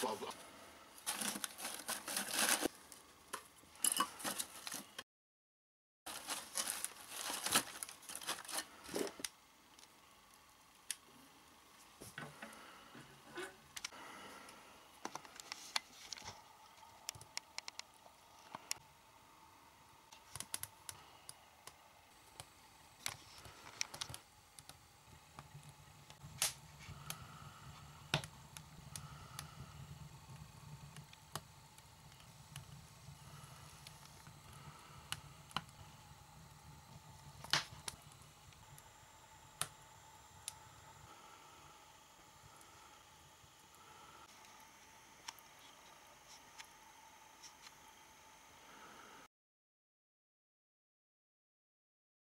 blah, blah.